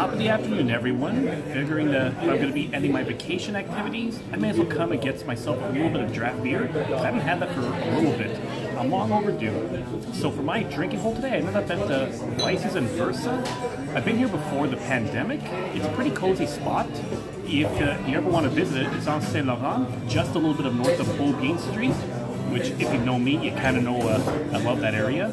Top of the afternoon, everyone. Figuring that if I'm going to be ending my vacation activities, I may as well come and get myself a little bit of draft beer. I haven't had that for a little bit. I'm long overdue. So for my drinking hole today, I ended up at the Vices and Versa. I've been here before the pandemic. It's a pretty cozy spot. If uh, you ever want to visit it, it's on Saint Laurent, just a little bit of north of Beaubien Street, which if you know me, you kind of know uh, I love that area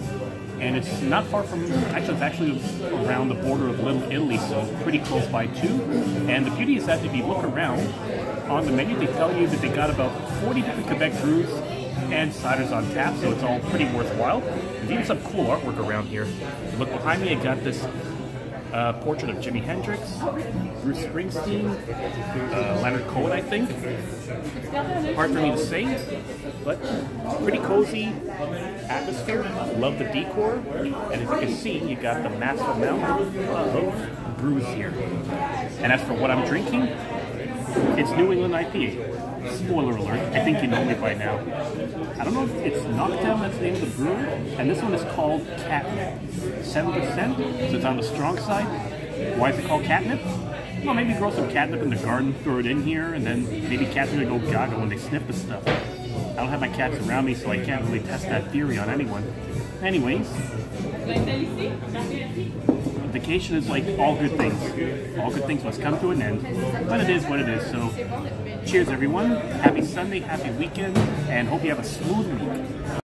and it's not far from actually it's actually around the border of Little Italy, so pretty close by too. And the beauty is that if you look around on the menu, they tell you that they got about 40 different Quebec brews and ciders on tap, so it's all pretty worthwhile. There's even some cool artwork around here. Look behind me, I got this uh, portrait of Jimi Hendrix, Bruce Springsteen, uh, Leonard Cohen, I think. Hard for me to say, but pretty cozy atmosphere. Love the decor, and as you can see, you got the massive amount of brews here. And as for what I'm drinking, it's New England IPA. Spoiler alert, I think you know me by now. I don't know if it's Knockdown that's the name of the brewery, and this one is called Catnip. 7%, so it's on the strong side. Why is it called catnip? Well, maybe grow some catnip in the garden, throw it in here, and then maybe cats are gonna go gaga when they sniff the stuff. I don't have my cats around me, so I can't really test that theory on anyone. Anyways, vacation is like all good things. All good things must come to an end, but it is what it is. So, cheers, everyone. Happy Sunday, happy weekend, and hope you have a smooth week.